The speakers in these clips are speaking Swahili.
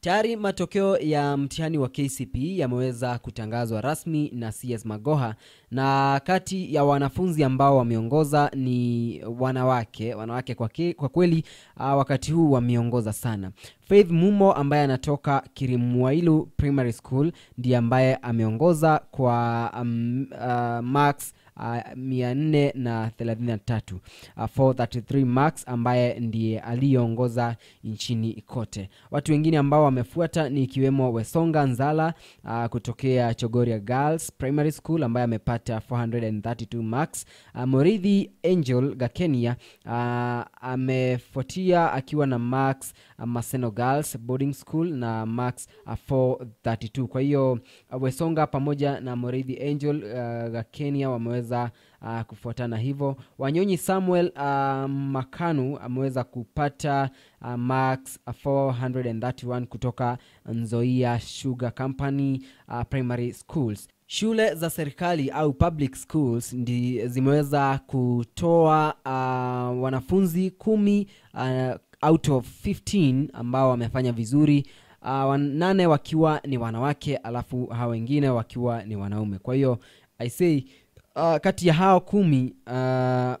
Tayari matokeo ya mtihani wa KCPE yameweza kutangazwa rasmi na CS Magoha, na kati ya wanafunzi ambao wameongoza ni wanawake. Wanawake kwa, ke, kwa kweli uh, wakati huu wameongoza sana. Faith Mumo ambaye anatoka Kirimwailu Primary School ndiye ambaye ameongoza kwa um, uh, marks 433 uh, 433 marks ambaye ndiye aliyeongoza nchini kote. Watu wengine ambao wamefuata ni ikiwemo Wesonga Nzala uh, kutokea Chogoria Girls Primary School ambaye amepata 432 marks. Uh, Moridhi Angel Gakenia uh, amefuatia akiwa na marks uh, Maseno Girls Boarding School na marks uh, 432. Kwa hiyo uh, Wesonga pamoja na Moridhi Angel uh, Gakenia wameweza uh, kufuatana hivyo. Wanyonyi Samuel uh, Makanu ameweza kupata uh, uh, 431 kutoka Nzoia Sugar Company uh, Primary Schools. Shule za serikali au public schools ndi zimeweza kutoa uh, wanafunzi kumi uh, out of 15 ambao wamefanya vizuri uh, wanane wakiwa ni wanawake alafu hawa wengine wakiwa ni wanaume. Kwa hiyo I say uh, kati ya hao kumi uh,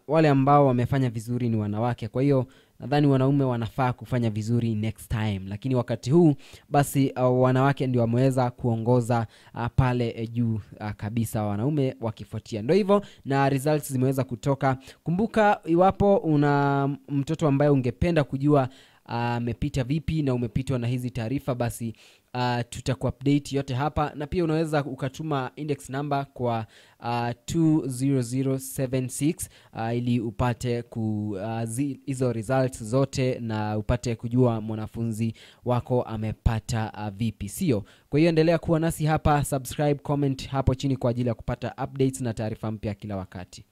wale ambao wamefanya vizuri ni wanawake. Kwa hiyo nadhani wanaume wanafaa kufanya vizuri next time, lakini wakati huu basi uh, wanawake ndio wameweza kuongoza uh, pale uh, juu uh, kabisa, wanaume wakifuatia. ndo hivyo, na results zimeweza kutoka. Kumbuka, iwapo una mtoto ambaye ungependa kujua amepita uh, vipi na umepitwa na hizi taarifa basi uh, tutakuupdate yote hapa. Na pia unaweza ukatuma index number kwa uh, 20076 uh, ili upate ku hizo uh, results zote na upate kujua mwanafunzi wako amepata uh, vipi. Sio? Kwa hiyo endelea kuwa nasi hapa subscribe comment hapo chini kwa ajili ya kupata updates na taarifa mpya kila wakati